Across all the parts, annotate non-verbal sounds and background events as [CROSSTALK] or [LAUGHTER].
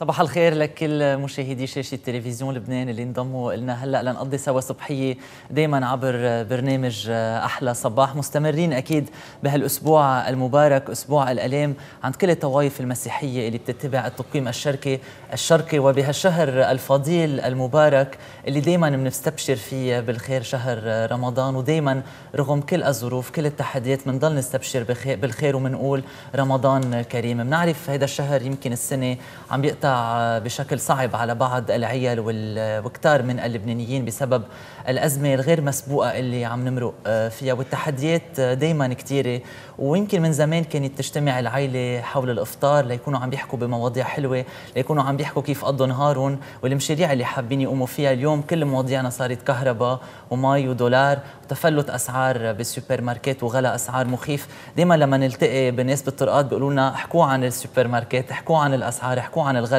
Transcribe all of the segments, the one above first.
صباح الخير لكل مشاهدي شاشة تلفزيون لبنان اللي انضموا لنا هلأ لنقضي سوا صبحية دائما عبر برنامج أحلى صباح. مستمرين أكيد بهالأسبوع المبارك أسبوع الالام عند كل الطوائف المسيحية اللي بتتبع التقويم الشرقي الشرقي وبهالشهر الفضيل المبارك اللي دائما بنستبشر فيه بالخير شهر رمضان. ودائما رغم كل الظروف كل التحديات بنضل نستبشر بالخير وبنقول رمضان كريم. بنعرف هذا الشهر يمكن السنة عم بيقطع بشكل صعب على بعض العيال وكتار من اللبنانيين بسبب الأزمة الغير مسبوقة اللي عم نمرق آه، فيها. والتحديات دايما كثيرة ويمكن من زمان كانت تجتمع العائلة حول الإفطار ليكونوا عم بيحكوا بمواضيع حلوة ليكونوا عم بيحكوا كيف قضوا نهارهم. والمشاريع اللي حابين يقوموا فيها اليوم كل مواضيعنا صارت كهرباء ومي ودولار وتفلت أسعار بالسوبر ماركت وغلا أسعار مخيف. دايما لما نلتقي بالناس بالطرقات بيقولوا لنا احكوا عن السوبر ماركت احكوا عن الأسعار احكوا عن الغلا.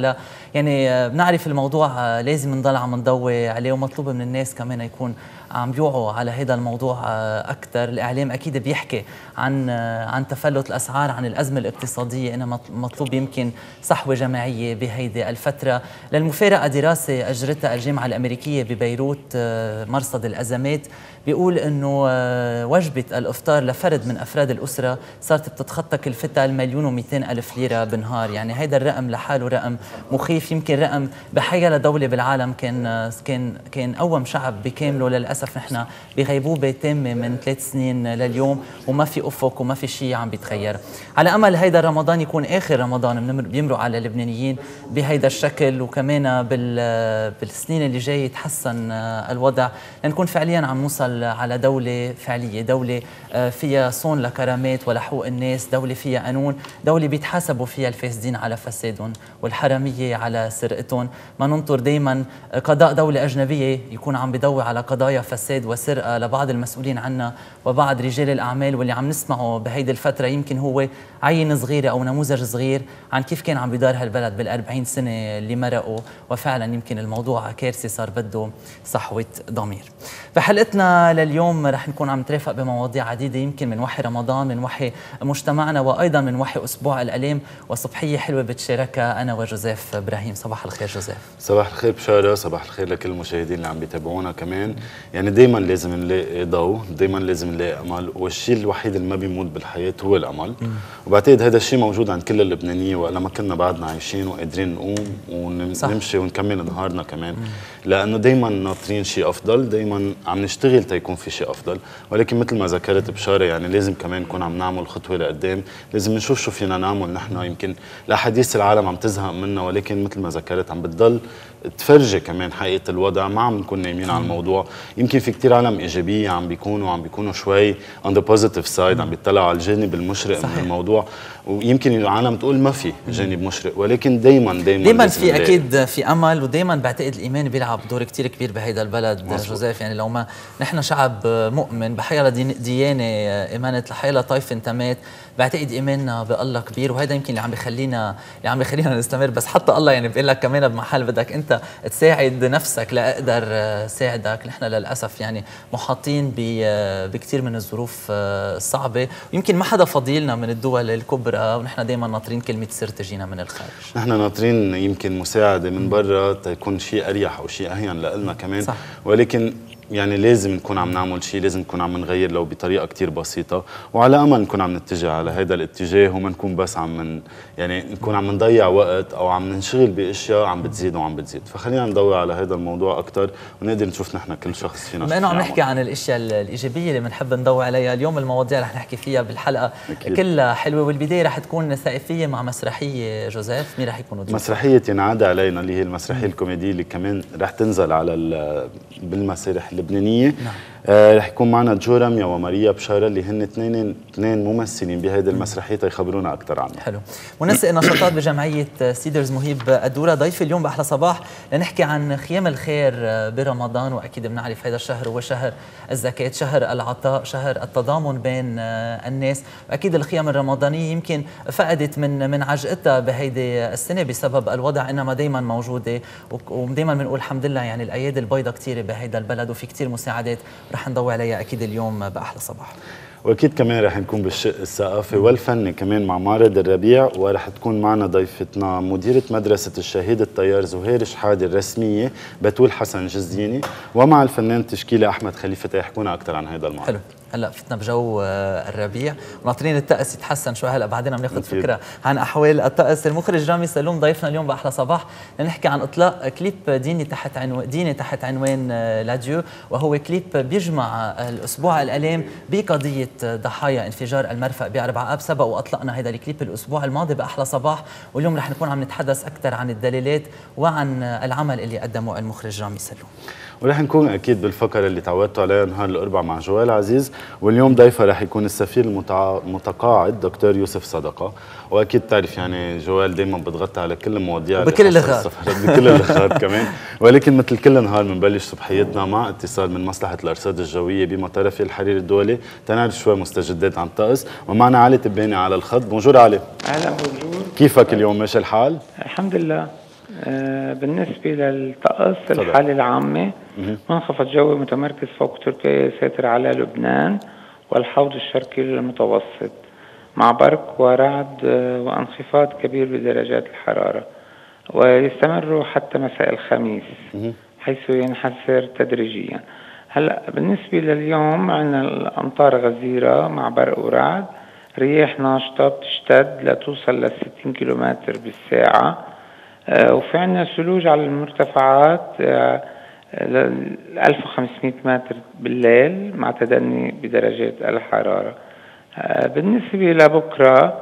يعني آه، بنعرف الموضوع آه، لازم نضل عم نضوي عليه ومطلوب من الناس كمان يكون عم بيوعوا على هذا الموضوع آه، أكثر الإعلام أكيد بيحكي عن عن تفلت الأسعار عن الأزمة الاقتصادية. انها مطلوب يمكن صحوة جماعية بهيدي الفترة. للمفارقة دراسة أجرتها الجامعة الأمريكية ببيروت مرصد الأزمات. بيقول إنه وجبة الإفطار لفرد من أفراد الأسرة صارت بتتخطى كلفتها المليون و200 ألف ليرة بالنهار يعني هذا الرقم لحاله رقم مخيف. يمكن رقم بحيا لدولة بالعالم كان كان كان أوم شعب بكامله. للأسف نحن بغيبوبة تامة من ثلاث سنين لليوم وما في أفق وما في شيء عم بيتغير. على أمل هيدا رمضان يكون آخر رمضان بيمرق على اللبنانيين بهيدا الشكل وكمان بالسنين اللي جاي يتحسن الوضع. لنكون فعليا عم نوصل على دولة فعلية دولة فيها صون لكرامات ولحقوق الناس دولة فيها قانون دولة بيتحاسبوا فيها الفاسدين على فسادهم والحرامية على سرقتهم. ما ننطر دائما قضاء دولة أجنبية يكون عم بيضوي على قضايا فساد وسرقة لبعض المسؤولين عنا وبعض رجال الأعمال واللي عم نسمعه بهيدي الفترة يمكن هو عينة صغيرة أو نموذج صغير عن كيف كان عم بيدار هالبلد بال40 سنة اللي مرقوا. وفعلا يمكن الموضوع كارثة صار بده صحوة ضمير. بحلقتنا لليوم رح نكون عم نترافق بمواضيع عديدة يمكن من وحي رمضان من وحي مجتمعنا وأيضا من وحي أسبوع الألام وصبحية حلوة بتشاركها أنا وجوزيف إبراهيم. صباح الخير جوزيف. صباح الخير بشارة صباح الخير لكل المشاهدين اللي عم بيتابعونا كمان. يعني دايما لازم نلاقي ضوء دايما لازم نلاقي أمل والشيء الوحيد اللي ما بيموت بالحياة هو الأمل. وبعتقد هذا الشيء موجود عند كل اللبنانيين ولا ما كنا بعدنا عايشين وقادرين نقوم ونمشي ونكمل نهارنا كمان. لأنه دايما ناطرين شيء أفضل دايما عم نشتغل تيكون في شيء أفضل. ولكن مثل ما ذكرت بشارة يعني لازم كمان نكون عم نعمل خطوة لقدام. لازم نشوف شو فينا نعمل نحن. يمكن لأحاديث العالم عم تزهق منا ولكن مثل ما ذكرت عم بتضل تفرجي كمان حقيقة الوضع. ما عم نكون نايمين على الموضوع. يمكن في كثير عالم إيجابية عم بيكونوا عم بيكونوا شوي on the positive side عم بيطلعوا على الجانب المشرق صحيح. من الموضوع. ويمكن العالم تقول ما في جانب مشرق ولكن دائما دائما دائما في أكيد في أمل ودائما بعتقد الإيمان بيلعب دور كثير كبير بهيدا البلد. جوزيف يعني لو ما نحن شعب مؤمن بحيلا ديانة إيمانة لحيلا طائفه انتمات بعتقد إيماننا بألله كبير وهذا يمكن اللي عم بخلينا اللي عم بخلينا نستمر. بس حتى الله يعني بيقول لك كمان بمحل بدك أنت تساعد نفسك لاقدر ساعدك. نحن للأسف يعني محاطين بكثير من الظروف الصعبه ويمكن ما حدا فضيلنا من الدول الكبرى ونحن دائما ناطرين كلمة سر تجينا من الخارج نحن ناطرين يمكن مساعدة من برا تكون شيء أريح أو شيء أهين لنا كمان صح. ولكن يعني لازم نكون عم نعمل شيء لازم نكون عم نغير لو بطريقة كتير بسيطة. وعلى أمل نكون عم نتجه على هذا الاتجاه وما نكون بس عم من يعني نكون عم نضيع وقت أو عم ننشغل بأشياء عم بتزيد وعم بتزيد. فخلينا ندور على هذا الموضوع أكثر ونقدر نشوف نحن كل شخص فينا بما إنه عم نحكي عن الأشياء الإيجابية اللي بنحب ندور عليها اليوم المواضيع رح نحكي فيها بالحلقة أكيد. كلها حلوة. والبداية رح تكون ثقافيه مع مسرحية جوزيف. مين رح يكونوا مسرحية ينعاد علينا اللي هي المسرحية الكوميدية اللي كمان رح تنزل على بالمسارح اللبنانية نعم. آه رح يكون معنا جو رميا وماريا بشارة اللي هن اثنين اثنين ممثلين بهيدي المسرحية يخبرونا أكثر عنها. حلو. ونسق النشاطات بجمعية سيدرز مهيب الدوره ضيفي اليوم بأحلى صباح لنحكي عن خيام الخير برمضان. وأكيد بنعرف هذا الشهر هو شهر الزكاة شهر العطاء شهر التضامن بين الناس. وأكيد الخيام الرمضانية يمكن فقدت من من عجقتها بهيدي السنة بسبب الوضع إنما دائما موجودة. ودائما بنقول الحمد لله يعني الأيادي البيضاء كثيره بهيدا البلد وفي كثير مساعدات رح نضوي عليها أكيد اليوم بأحلى صباح. وأكيد كمان رح نكون بالشق الثقافي والفني كمان مع معرض الربيع ورح تكون معنا ضيفتنا مديرة مدرسة الشهيد الطيار زهير شحادة الرسمية بتول حسن جزيني ومع الفنان تشكيله أحمد خليفة تيحكونا أكثر عن هذا المعرض. حلو. هلا فتنا بجو آه، الربيع. وناطرين الطقس يتحسن شوي. هلا بعدين عم ناخذ فكرة عن أحوال الطقس المخرج رامي سلوم ضيفنا اليوم بأحلى صباح. لنحكي عن إطلاق كليب ديني تحت عنوان ديني تحت عنوان آه، L'adieu. وهو كليب بيجمع آه، الأسبوع الالام بقضية ضحايا انفجار المرفأ بأربعة آب. سبق وأطلقنا هذا الكليب الأسبوع الماضي بأحلى صباح. واليوم رح نكون عم نتحدث أكثر عن الدلالات وعن العمل اللي قدمه المخرج رامي سلوم. ورح نكون أكيد بالفقرة اللي تعودتوا عليها نهار الأربعاء مع جوال عزيز واليوم ضيفة رح يكون السفير المتقاعد دكتور يوسف صدقة. وأكيد بتعرف يعني جوال دائما بتغطي على كل المواضيع بكل اللغات. بكل [LAUGHS] اللغات كمان. ولكن مثل كل نهار بنبلش صبحيتنا مع اتصال من مصلحة الأرصاد الجوية بمطار الحرير الدولي. تنعرف شوي مستجدات عن الطقس ومعنا علي تباني على الخط. بونجور علي. أهلا بونجور كيفك اليوم؟ ماشي الحال؟ الحمد لله. بالنسبة للطقس الحالة العامة منخفض جوي متمركز فوق تركيا يسيطر على لبنان والحوض الشرقي للمتوسط مع برق ورعد آه، وانخفاض كبير بدرجات الحرارة ويستمر حتى مساء الخميس حيث ينحسر تدريجيا. هلأ بالنسبة لليوم عندنا الأمطار غزيرة مع برق ورعد رياح ناشطة بتشتد لتوصل ل 60 كيلومتر بالساعة. آه، وفي عندنا ثلوج على المرتفعات 1500 آه، متر بالليل مع تدني بدرجات الحرارة. آه، بالنسبة لبكرة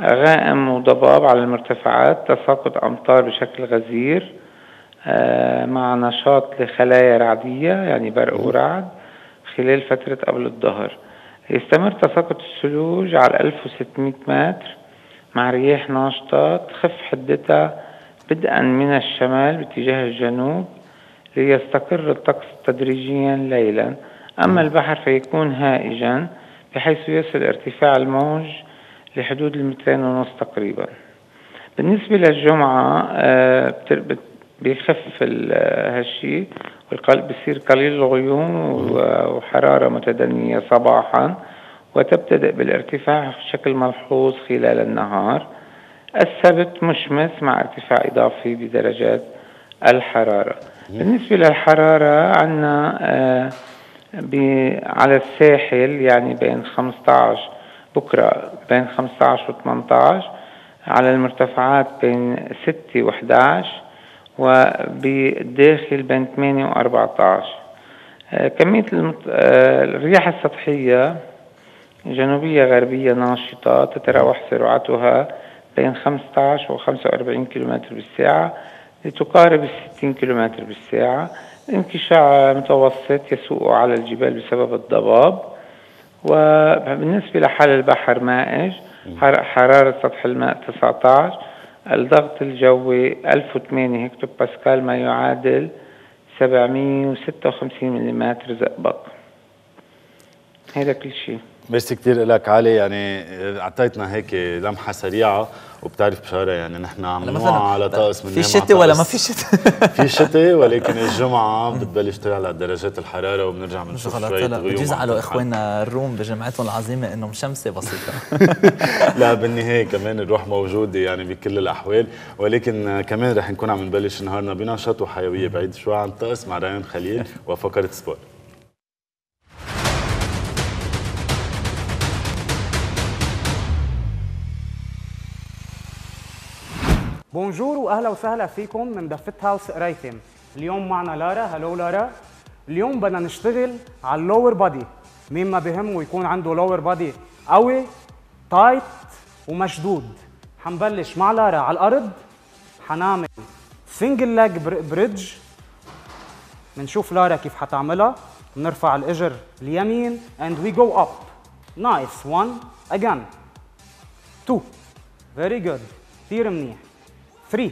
غائم وضباب على المرتفعات تساقط أمطار بشكل غزير مع نشاط لخلايا رعدية يعني برق ورعد خلال فترة قبل الظهر. يستمر تساقط الثلوج على 1600 متر مع رياح ناشطة تخف حدتها بدءا من الشمال باتجاه الجنوب ليستقر الطقس تدريجيا ليلا. أما البحر فيكون هائجا بحيث يصل ارتفاع الموج لحدود المترين ونص تقريبا. بالنسبة للجمعة آه، بيخف هالشي بصير قليل الغيوم وحرارة متدنية صباحا وتبتدأ بالارتفاع بشكل ملحوظ خلال النهار. السبت مشمس مع ارتفاع إضافي بدرجات الحرارة. بالنسبة للحرارة عندنا آه على الساحل يعني بين 15 بكرة بين 15 و 18 على المرتفعات بين 6 و 11 وبالداخل بين 8 و 14 آه كمية المت... آه الرياح السطحية جنوبية غربية ناشطة تتراوح سرعتها بين 15 و 45 كم بالساعة لتقارب ال 60 كم بالساعة. انكشاع متوسط يسوء على الجبال بسبب الضباب. وبالنسبة لحال البحر مائج حرارة سطح الماء 19 الضغط الجوي 1008 هكتو باسكال ما يعادل 756 ملم زئبق. هذا كل شيء. ميرسي كثير لك علي يعني أعطيتنا هيك لمحة سريعة وبتعرف بشاره يعني نحن عم نوعى على طقس من في شتاء ولا ما في شتاء؟ في [LAUGHS] شتاء ولكن الجمعة بتبلش تعلى درجات الحرارة وبنرجع بنشوف شوية غيوم بيزعلوا إخواننا الروم بجامعتهم العظيمة انه مشمسه بسيطة. [LAUGHS] لا بالنهاية كمان الروح موجودة يعني بكل الأحوال ولكن كمان رح نكون عم نبلش نهارنا بنشاط وحيوية بعيد شوي عن الطقس مع ريان خليل وفقرة sport bonjour واهلا وسهلا فيكم من Fit House قريتم اليوم معنا لارا. hello لارا. اليوم بدنا نشتغل على ال lower body مين ما بهمه يكون عنده lower body قوي tight ومشدود. حنبلش مع لارا على الأرض. حنعمل single leg bridge بنشوف لارا كيف حتعملها. بنرفع الإجر اليمين and we go up. Nice. One. Again. Two. Very good. كثير منيح. 3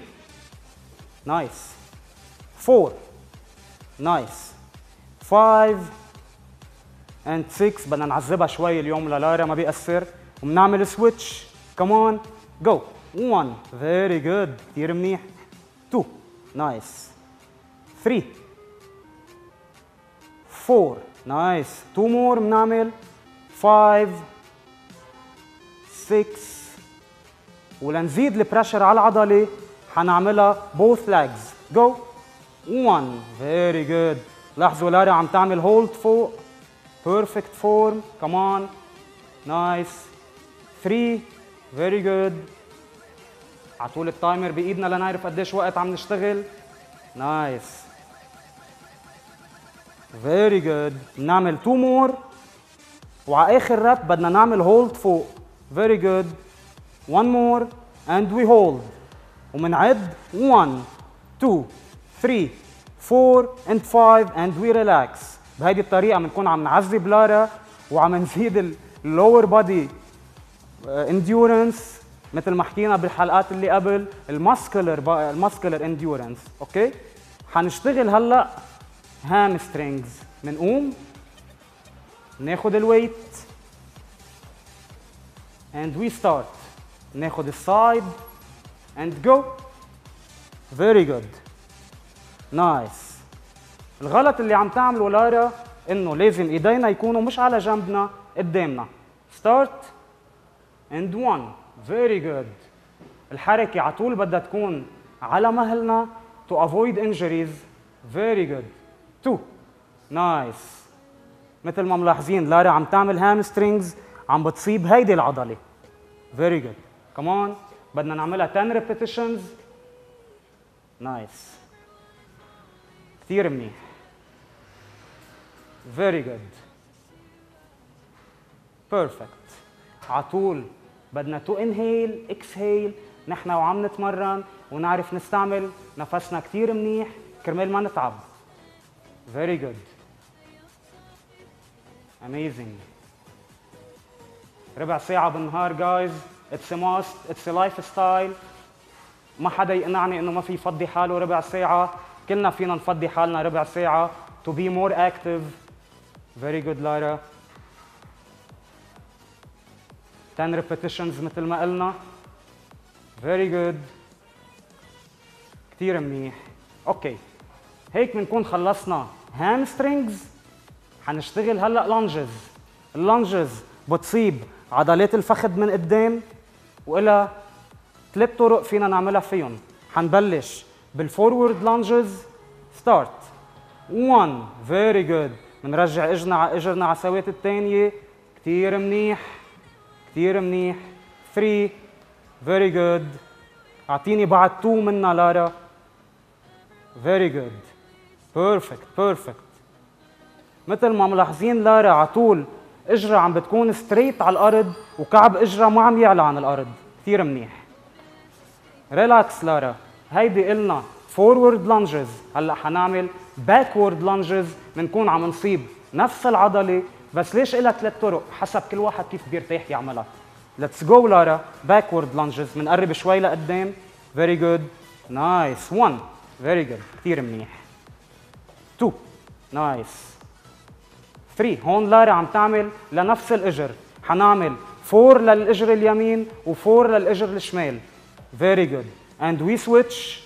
nice 4 nice 5 and 6 بدنا نعذبها شوي اليوم للارا ما بيأثر. وبنعمل switch كمان go 1 very good كثير منيح. 2 nice 3 4 nice 2 more بنعمل. 5 6 ولنزيد ال pressure على العضلة. حنعملها both legs. Go. 1 very good. لاحظوا لارا عم تعمل hold فوق perfect form. Come on. Nice. 3 very good. على طول ال timer بإيدنا لنعرف قديش وقت عم نشتغل. nice very good نعمل two more وعلى آخر rep بدنا نعمل hold فوق very good one more. And we hold. ومنعد 1 2 3 4 and 5 and we relax. بهيدي الطريقة بنكون عم نعذب لارا وعم نزيد ال lower body endurance مثل ما حكينا بالحلقات اللي قبل ال muscular ال muscular endurance okay؟ حنشتغل هلأ hamstrings بنقوم ناخذ ال weight and we start. ناخذ ال side and go. Very good. Nice. الغلط اللي عم تعمله لارا إنه لازم إيدينا يكونوا مش على جنبنا قدامنا. Start and one. Very good. الحركة على طول بدها تكون على مهلنا to avoid injuries. Very good. Two. Nice. مثل ما ملاحظين لارا عم تعمل هامسترينجز عم بتصيب هيدي العضلة. Very good. Come on. بدنا نعملها 10 repetitions. Nice. كثير منيح very good. Perfect. على طول بدنا تو inhale exhale نحن وعم نتمرن ونعرف نستعمل نفسنا كثير منيح. كرمال ما نتعب. Very good. Amazing. ربع ساعة بالنهار جايز it's must it's lifestyle ما حدا يقنعني إنه ما في يفضي حاله ربع ساعة. كلنا فينا نفضي حالنا ربع ساعة. To be more active. Very good Lara. 10 repetitions مثل ما قلنا. Very good. كثير منيح. okay هيك بنكون خلصنا hamstrings حنشتغل هلأ lunges ال lunges بتصيب عضلات الفخذ من قدام. وإلها ثلاث طرق فينا نعملها فيهم. حنبلش بال forward lunges start 1 very good بنرجع إجرنا على إجرنا على سوات الثانية كثير منيح. كثير منيح. 3 very good أعطيني بعد 2 منا لارا. very good perfect perfect مثل ما ملاحظين لارا على طول اجرها عم بتكون straight على الأرض وكعب اجرها ما عم يعلى عن الأرض. كثير منيح. relax لارا هيدي قلنا forward lunges هلأ حنعمل backward lunges بنكون عم نصيب نفس العضلة. بس ليش لها ثلاث طرق؟ حسب كل واحد كيف بيرتاح يعملها. let's go لارا backward lunges بنقرب شوي لقدام. very good nice 1 very good كثير منيح. 2 nice 3 هون لارا عم تعمل لنفس الإجر. حنعمل 4 للإجر اليمين و4 للإجر الشمال. Very good. And we switch.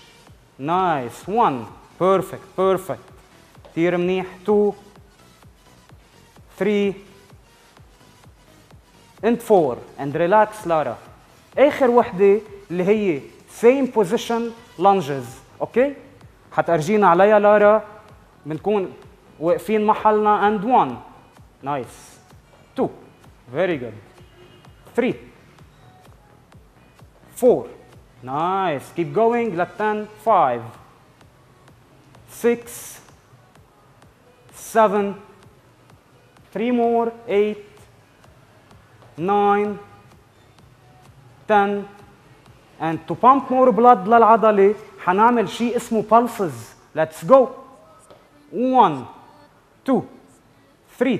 Nice. 1 perfect. Perfect. كثير منيح. 2 3 and 4 and relax لارا. آخر وحدة اللي هي same position lunges. أوكي حترجينا عليها لارا. بنكون واقفين محلنا and 1 nice 2 very good 3 4 nice keep going let 10 5 6 7 3 more 8 9 10 and to pump more blood للعضلة حنعمل شيء اسمه pulses let's go 1 2 3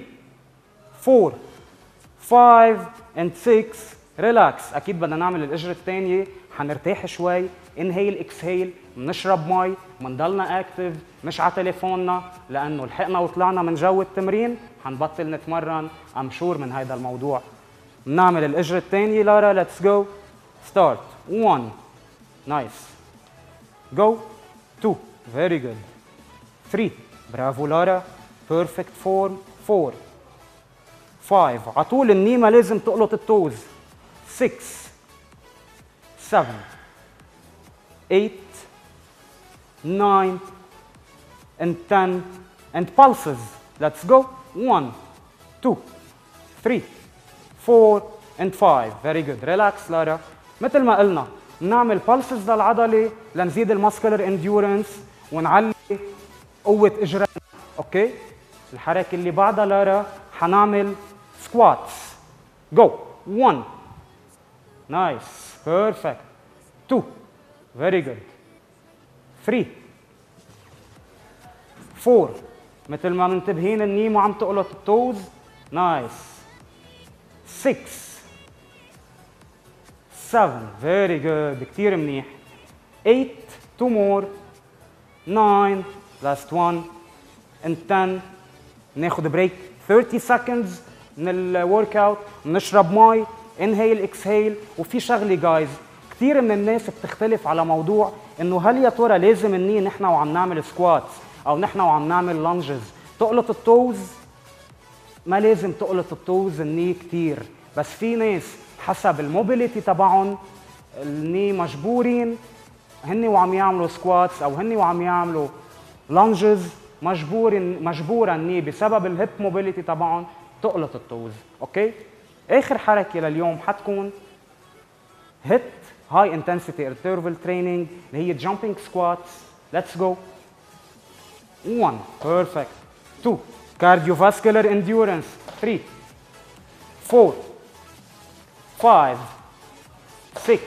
4 5 and 6 relax أكيد بدنا نعمل الاجر الثانية حنرتاح شوي. inhale exhale بنشرب مي. بنضلنا active مش على تليفوننا. لأنه لحقنا وطلعنا من جو التمرين. حنبطل نتمرن. I'm sure من هذا الموضوع. بنعمل الاجر الثانية لارا let's go start 1 nice go 2 very good 3 برافو لارا perfect form 4 5 على طول ال knee ما لازم تقلط ال toes. 6 7 8 9 and 10 and pulses. Let's go. 1 2 3 4 and 5 very good. Relax لارا مثل ما قلنا بنعمل pulses للعضلة لنزيد ال muscular endurance ونعلي قوة اجرنا okay الحركة اللي بعدها لارا حنعمل squats. Go. 1 nice. Perfect. 2 very good. 3 4 مثل ما منتبهين ال knee ما عم تقلط ال toes. nice 6 7 very good كثير منيح. 8 2 more 9 last 1 and 10 ناخذ break 30 seconds من ال workout نشرب مي inhale exhale وفي شغله جايز كثير من الناس بتختلف على موضوع إنه هل يا ترى لازم ال knee نحن وعم نعمل squats أو نحن وعم نعمل lunges تقلط ال toes ما لازم تقلط ال toes ال knee كثير بس في ناس حسب ال mobility تبعهم ال knee مجبورين هن وعم يعملوا squats أو هن وعم يعملوا lunges مجبور مجبورا ال knee بسبب ال hip mobility تبعهم تقلط ال toes okay؟ آخر حركة لليوم حتكون HIIT high intensity interval training اللي هي jumping squats let's go 1 perfect. 2 cardiovascular endurance. 3 4 5 6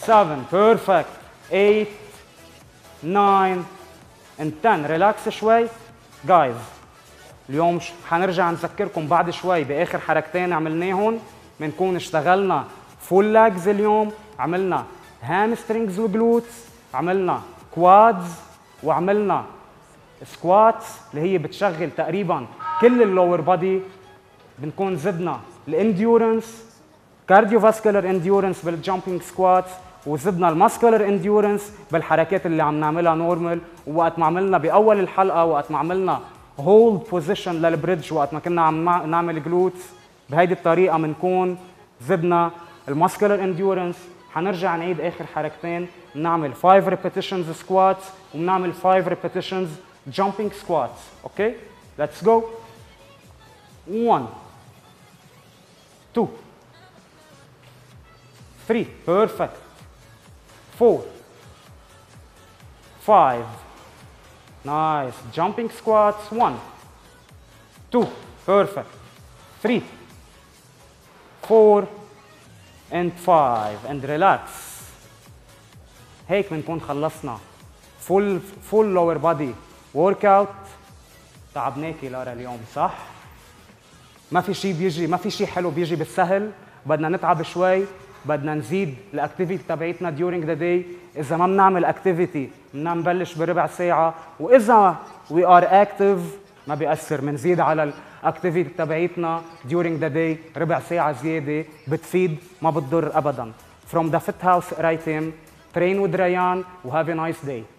7 perfect. 8 9 10 relax شوي. جايز اليوم حنرجع نذكركم بعد شوي بآخر حركتين عملناهم بنكون اشتغلنا full legs اليوم عملنا hamstrings و glutes عملنا quads وعملنا squats اللي هي بتشغل تقريبا كل ال lower body بنكون زدنا ال endurance cardiovascular endurance بال jumping squats وزدنا ال muscular endurance بالحركات اللي عم نعملها normal ووقت ما عملنا بأول الحلقة وقت ما عملنا hold position لل bridge وقت ما كنا عم نعمل glutes بهيدي الطريقة بنكون زدنا ال muscular endurance حنرجع نعيد آخر حركتين بنعمل 5 repetitions squats وبنعمل 5 repetitions jumping squats. Okay? Let's go. One. Two. Three. Perfect. Four. Five. Nice. Jumping squats one. Two. Perfect. Three. Four. And five. And relax. هيك بنكون خلصنا. Full full lower body اوت تعبناكي لارا اليوم صح؟ ما في شيء بيجي ما في شيء حلو بيجي بالسهل. بدنا نتعب شوي. بدنا نزيد ال activity تبعتنا during the day. إذا ما بنعمل activity بدنا نبلش بربع ساعة. وإذا we are active ما بيأثر بنزيد على ال activity تبعتنا during the day. ربع ساعة زيادة بتفيد ما بتضر ابدا. From the fit house ride train with Ryan و have a nice day.